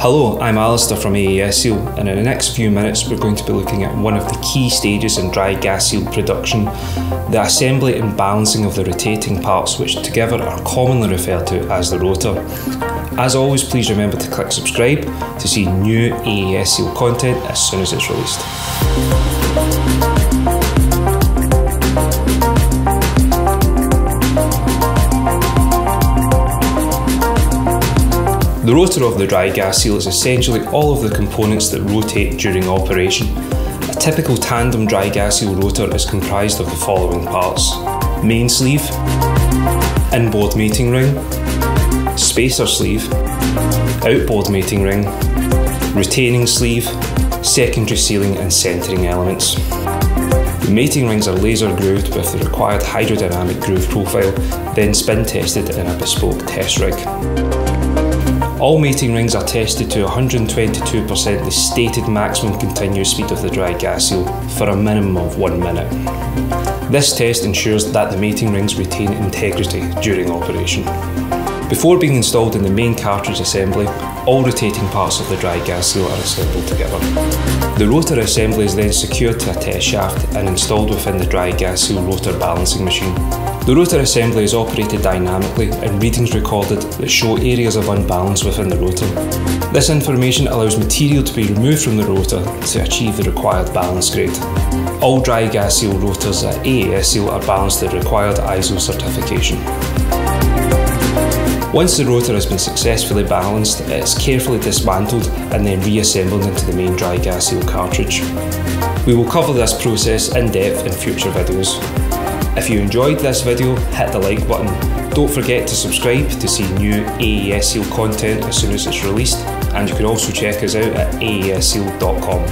Hello, I'm Alasdair from AESSEAL, and in the next few minutes we're going to be looking at one of the key stages in dry gas seal production, the assembly and balancing of the rotating parts which together are commonly referred to as the rotor. As always, please remember to click subscribe to see new AESSEAL content as soon as it's released. The rotor of the dry gas seal is essentially all of the components that rotate during operation. A typical tandem dry gas seal rotor is comprised of the following parts. Main sleeve, inboard mating ring, spacer sleeve, outboard mating ring, retaining sleeve, secondary sealing and centering elements. The mating rings are laser grooved with the required hydrodynamic groove profile, then spin tested in a bespoke test rig. All mating rings are tested to 122% the stated maximum continuous speed of the dry gas seal for a minimum of one minute. This test ensures that the mating rings retain integrity during operation. Before being installed in the main cartridge assembly, all rotating parts of the dry gas seal are assembled together. The rotor assembly is then secured to a test shaft and installed within the dry gas seal rotor balancing machine. The rotor assembly is operated dynamically and readings recorded that show areas of unbalance within the rotor. This information allows material to be removed from the rotor to achieve the required balance grade. All dry gas seal rotors at AESSEAL are balanced to the required ISO certification. Once the rotor has been successfully balanced, it is carefully dismantled and then reassembled into the main dry gas seal cartridge. We will cover this process in depth in future videos. If you enjoyed this video, hit the like button. Don't forget to subscribe to see new AESSEAL content as soon as it's released, and you can also check us out at aesseal.com.